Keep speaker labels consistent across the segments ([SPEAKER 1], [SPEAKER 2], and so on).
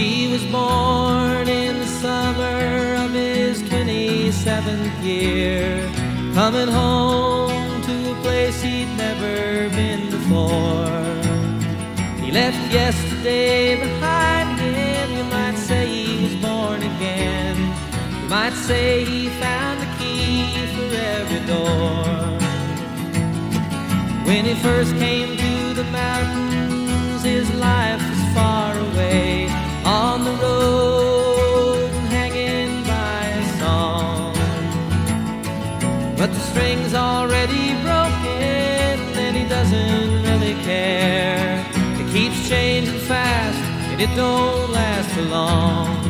[SPEAKER 1] He was born in the summer of his 27th year, coming home to a place he'd never been before. He left yesterday behind him, you might say he was born again. You might say he found the key for every door. When he first came to the mountains, hanging by a song. But the string's already broken and he doesn't really care. It keeps changing fast and it don't last for long.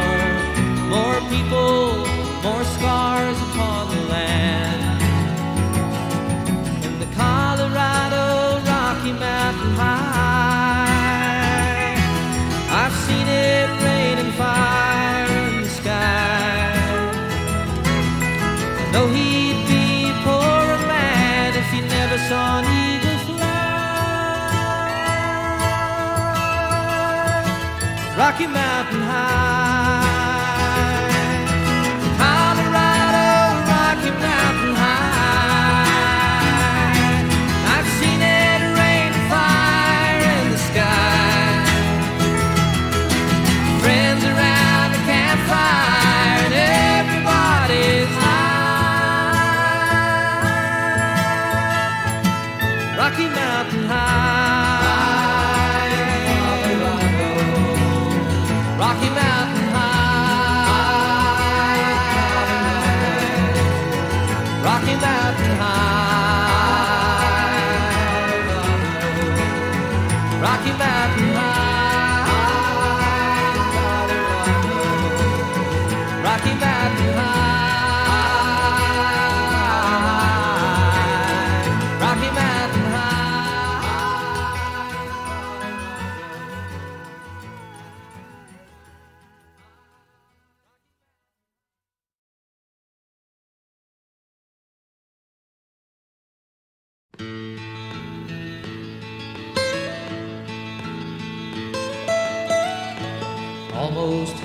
[SPEAKER 1] more people, more scars upon the land. In the Colorado Rocky Mountain High, I've seen it rain and fire in the sky. I know he'd be a poorer man if he never saw an eagle fly. Rocky Mountain High,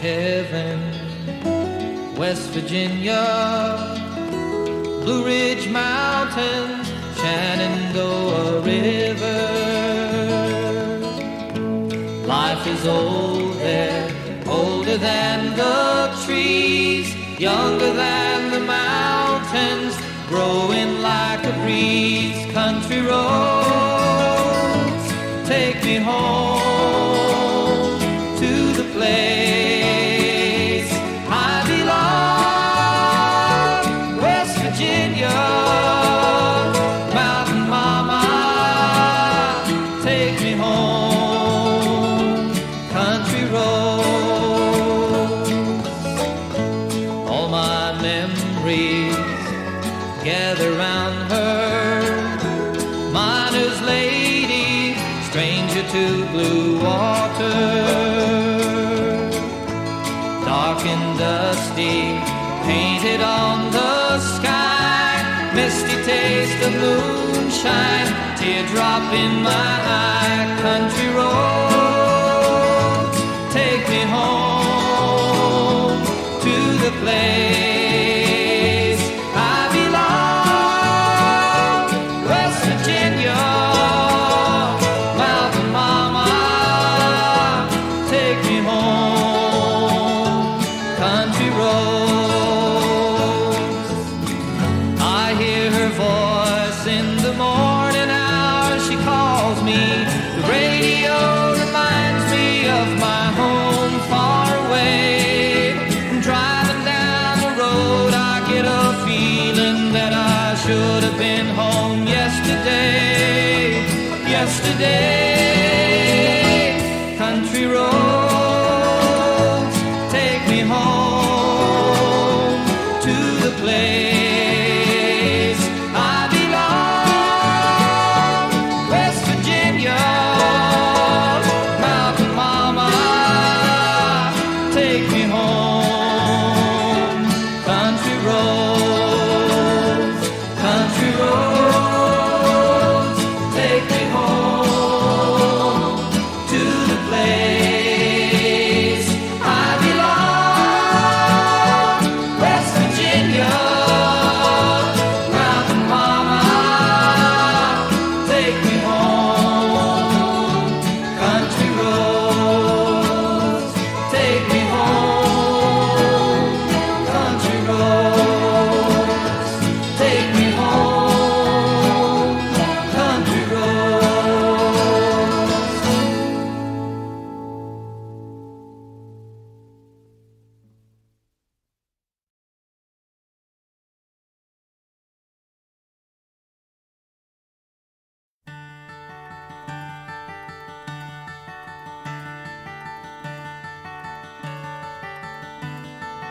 [SPEAKER 1] heaven, West Virginia, Blue Ridge Mountains, Shenandoah River. Life is old there, older than the trees. younger than the mountains, growing like a breeze. Teardrop in my eye. Country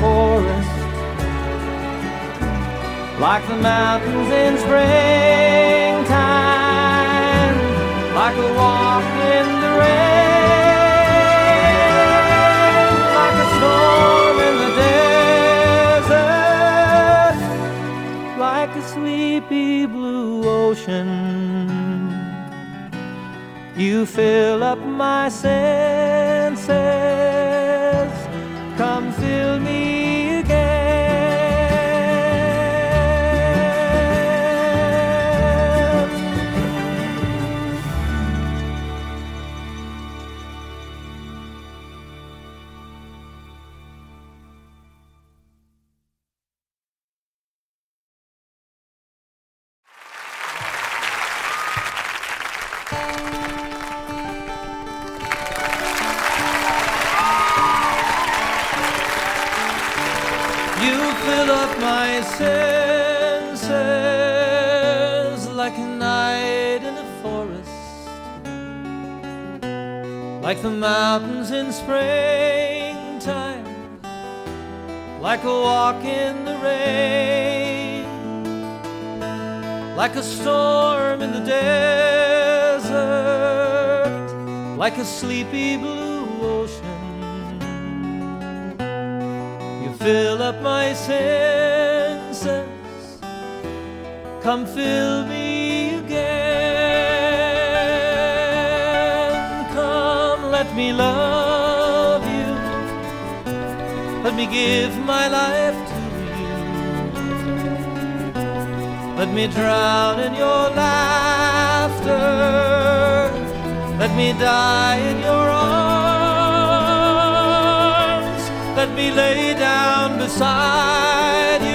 [SPEAKER 1] forest, like the mountains in springtime, like a walk in the rain, like a storm in the desert, like a sleepy blue ocean. You fill up my senses. Senses like a night in a forest, like the mountains in springtime, like a walk in the rain, like a storm in the desert, like a sleepy blue ocean. You fill up my senses. Come fill me again. Come, let me love you. Let me give my life to you. Let me drown in your laughter. Let me die in your arms. Let me lay down beside you.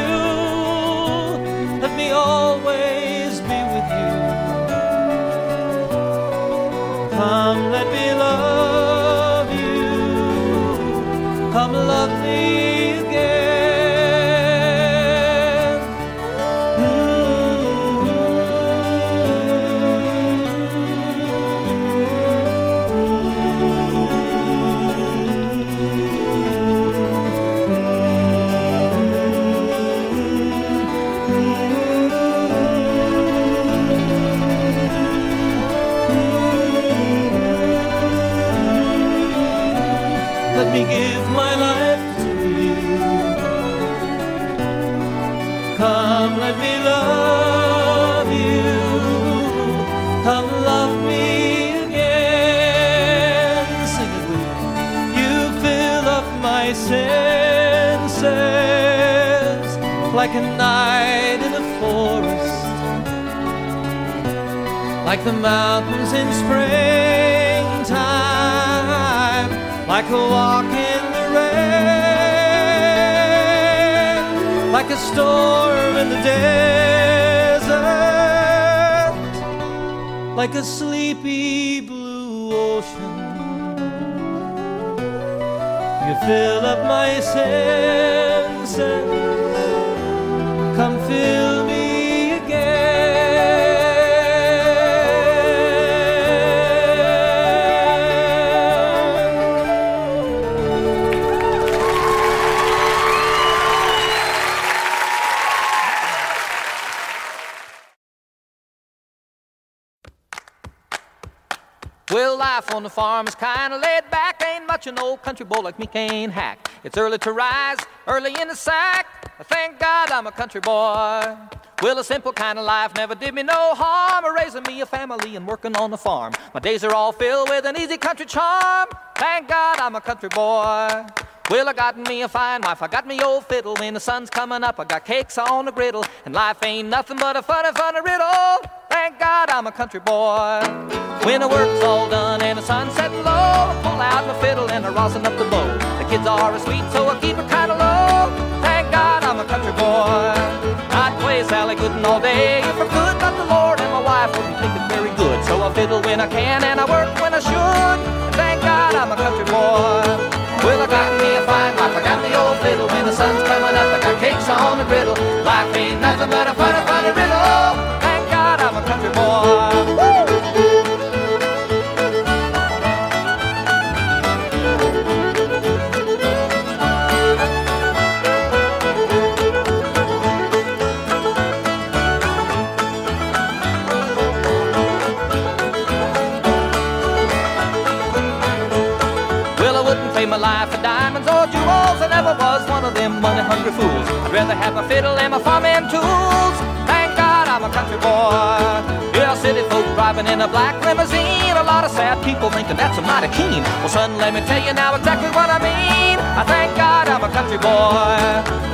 [SPEAKER 1] Like the mountains in springtime, like a walk in the rain, like a storm in the desert, like a sleepy blue ocean. You fill up my senses. Come fill life on the farm is kinda laid back. Ain't much an old country boy like me can't hack. It's early to rise, early in the sack. Thank God I'm a country boy. Well, a simple kind of life never did me no harm. Raising me a family and working on the farm. My days are all filled with an easy country charm. Thank God I'm a country boy. Well, I got me a fine wife, I got me old fiddle. When the sun's coming up, I got cakes on the griddle. And life ain't nothing but a funny, funny riddle. Thank God I'm a country boy. When the work's all done and the sun's setting low, I pull out my fiddle and I rosin up the bow. The kids are asleep, so I keep it kinda low. Thank God I'm a country boy. I'd play Sally Gooden all day if I could, but the Lord and my wife wouldn't think it very good. So I fiddle when I can and I work when I should. Nothing a diamonds or jewels. I never was one of them money-hungry fools. I'd rather have my fiddle and my farming tools. Thank God I'm a country boy. Yeah, city folk driving in a black limousine. A lot of sad people thinking that's a mighty keen. Well, son, let me tell you now exactly what I mean. I thank God I'm a country boy.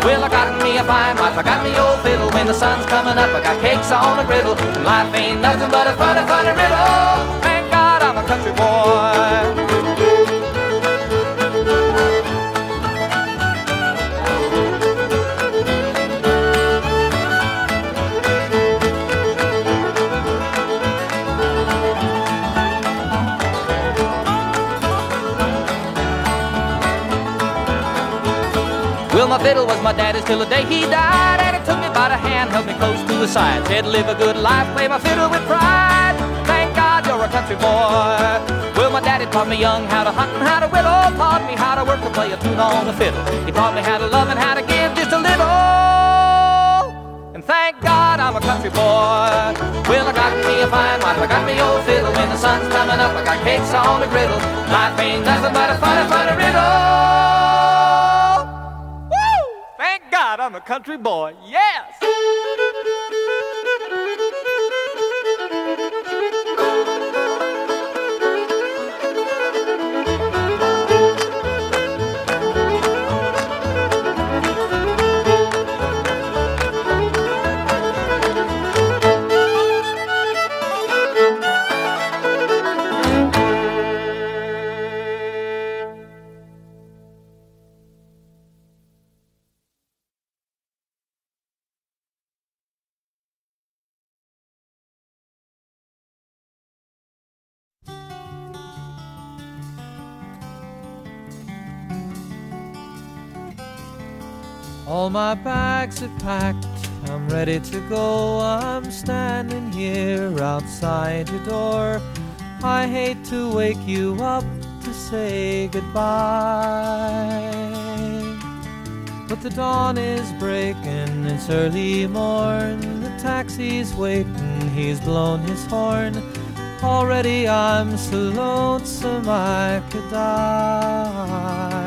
[SPEAKER 1] Well, I got me a fine wife, I got me old fiddle. When the sun's coming up, I got cakes on a griddle. And life ain't nothing but a funny, funny riddle. Thank God I'm a country boy. Well, my fiddle was my daddy's till the day he died, and he took me by the hand, held me close to his side, said, live a good life, play my fiddle with pride. Thank God you're a country boy. Well, my daddy taught me young how to hunt and how to whittle, taught me how to work to play a tune on the fiddle. He taught me how to love and how to give just a little. And thank God I'm a country boy. Well, I got me a fine wife, I got me old fiddle. When the sun's coming up, I got cakes on the griddle. Life ain't nothing but a funny, funny riddle. God, I'm a country boy. Yes! All my bags are packed, I'm ready to go. I'm standing here outside your door. I hate to wake you up to say goodbye. But the dawn is breaking, it's early morn. The taxi's waiting, he's blown his horn. Already I'm so lonesome I could die.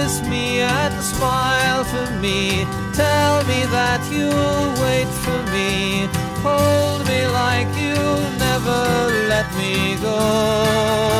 [SPEAKER 1] kiss me and smile for me. Tell me that you'll wait for me. Hold me like you'll never let me go.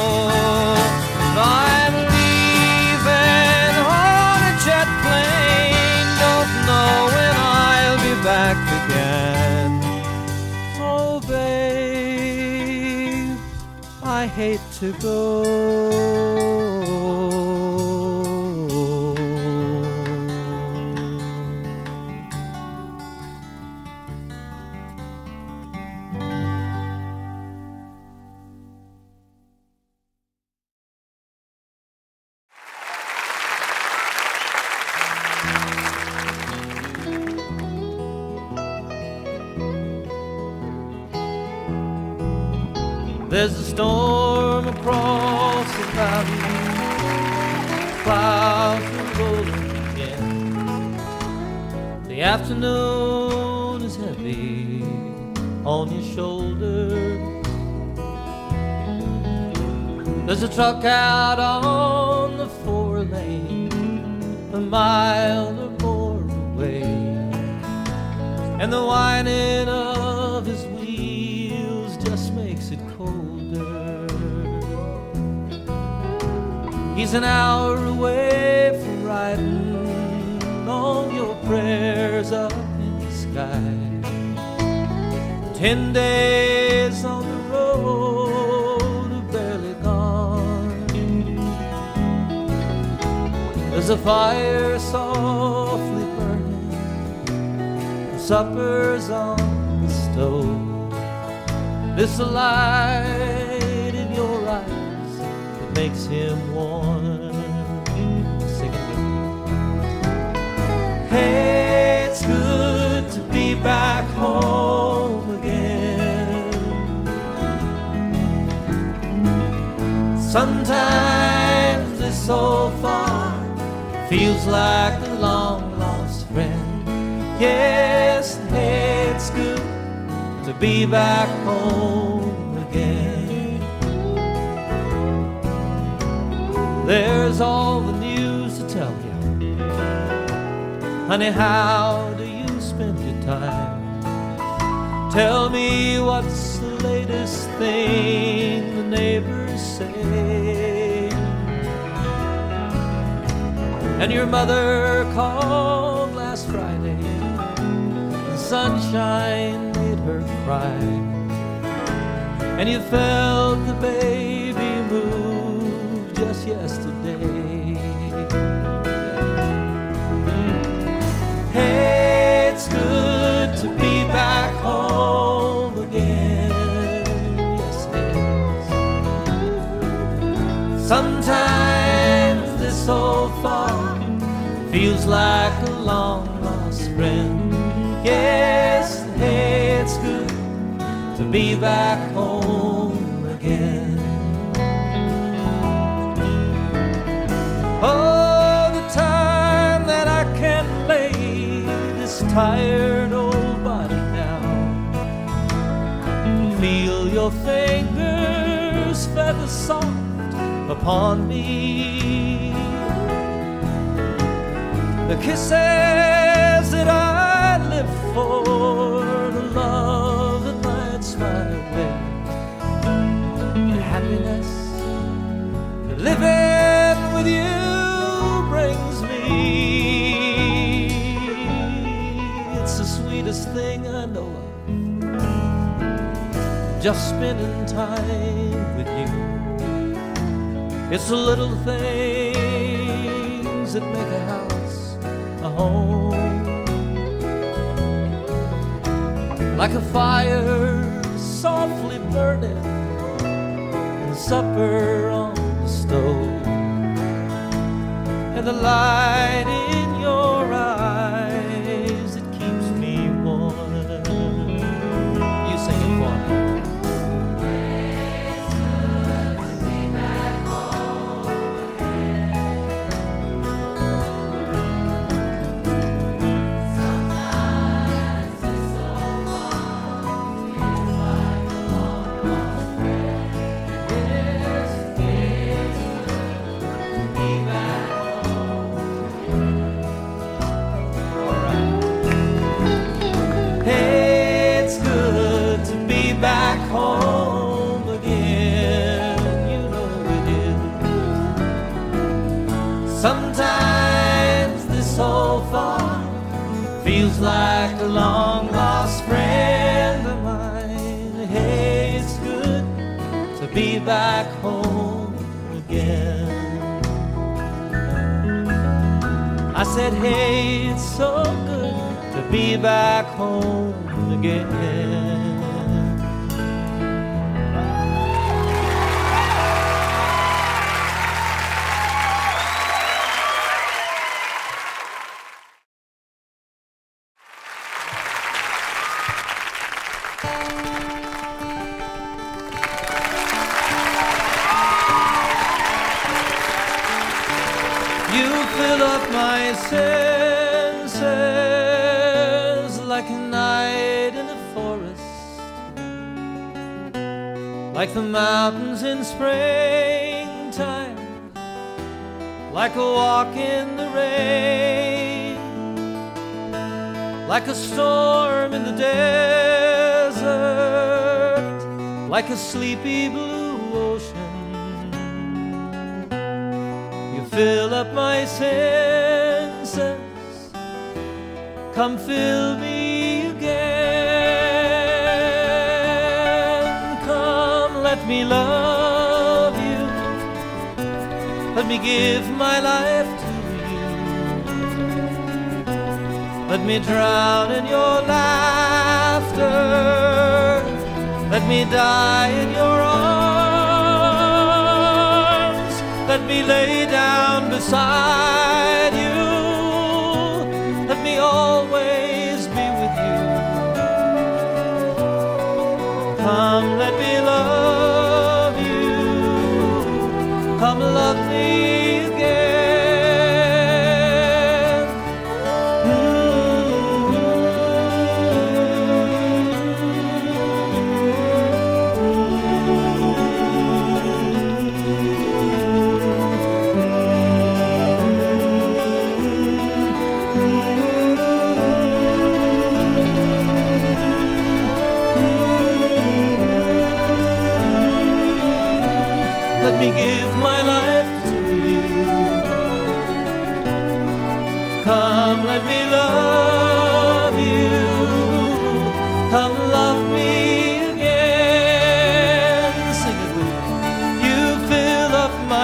[SPEAKER 1] To go. There's a storm afternoon is heavy on your shoulders. There's a truck out on the four lane, a mile or more away, and the whining of his wheels just makes it colder. He's an hour away from riding on your up in the sky. Ten days on the road are barely gone. There's a fire softly burning, supper's on the stove. This light in your eyes that makes him warm. Hey, good to be back home again. Sometimes this old farm feels like a long lost friend. Yes, it's good to be back home again. There's all the news to tell you. Honey, how Tell me what's the latest thing the neighbors say. And your mother called last Friday. The sunshine made her cry. And you felt the baby move just yesterday. Hey, it's good to be home again. Yes, it is. Sometimes this old farm feels like a long lost friend. Yes, hey, it's good to be back home again. Oh, the time that I can't lay this tired your fingers feather soft upon me. The kisses that I live for, the love that lights my way, the happiness living with you just spending time with you. It's the little things that make a house a home. Like a fire softly burning and supper on the stove. And the light like a long lost friend of mine. Hey, it's good to be back home again. I said, hey, it's so good to be back home again. Like the mountains in springtime, like a walk in the rain, like a storm in the desert, like a sleepy blue ocean. You fill up my senses. Come fill me me love you. Let me give my life to you. Let me drown in your laughter. Let me die in your arms. Let me lay down beside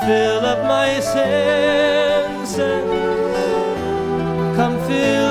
[SPEAKER 1] Fill up my senses. Come fill